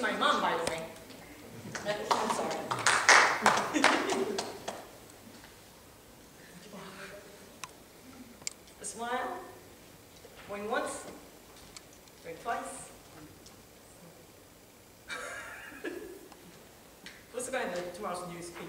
my mom, by the way. I'm sorry. A smile. Going once. Going twice. What's the guy in the tomorrow's newspaper?